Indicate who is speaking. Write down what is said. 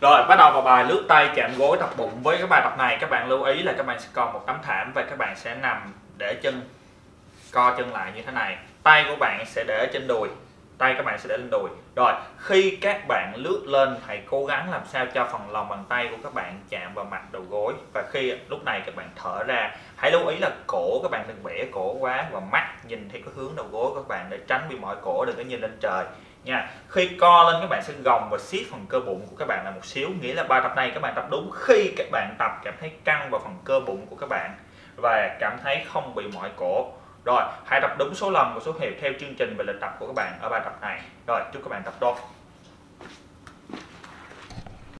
Speaker 1: Rồi, bắt đầu vào bài lướt tay chạm gối tập bụng với cái bài tập này. Các bạn lưu ý là các bạn sẽ còn một tấm thảm và các bạn sẽ nằm để chân, co chân lại như thế này. Tay của bạn sẽ để trên đùi. Tay các bạn sẽ để lên đùi. Rồi, khi các bạn lướt lên, hãy cố gắng làm sao cho phần lòng bàn tay của các bạn chạm vào mặt đầu gối. Và khi lúc này các bạn thở ra, hãy lưu ý là cổ các bạn đừng bẻ cổ quá và mắt nhìn theo cái hướng đầu gối của các bạn để tránh bị mỏi cổ, đừng có nhìn lên trời nha. Khi co lên, các bạn sẽ gồng và siết phần cơ bụng của các bạn là một xíu. Nghĩa là bài tập này các bạn tập đúng khi các bạn tập, cảm thấy căng vào phần cơ bụng của các bạn và cảm thấy không bị mỏi cổ. Rồi, hãy tập đúng số lần và số hiệu theo chương trình và lịch tập của các bạn ở bài tập này. Rồi, chúc các bạn tập tốt.